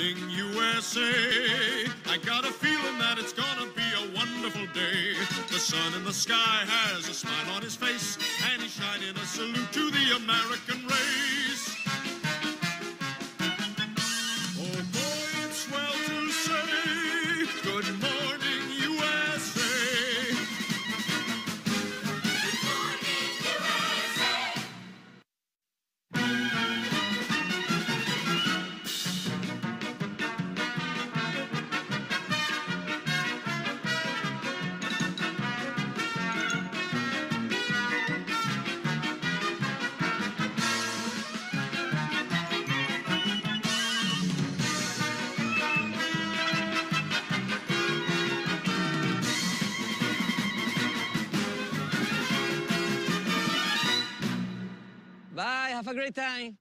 morning, USA. I got a feeling that it's gonna be a wonderful day. The sun in the sky has a smile on his face, and he's shining a salute to the American have a great time.